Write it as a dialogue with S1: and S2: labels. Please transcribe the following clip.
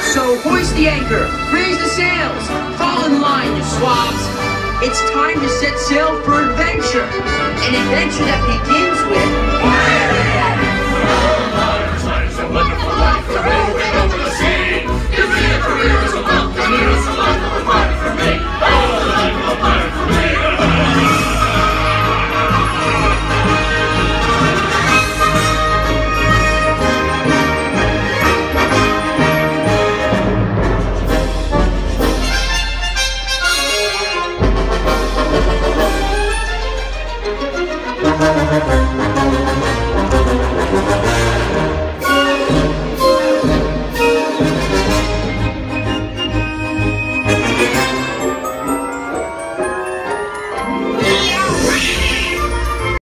S1: So hoist the anchor, raise the sails, fall in line, you swabs. It's time to set sail for adventure. An adventure that begins with...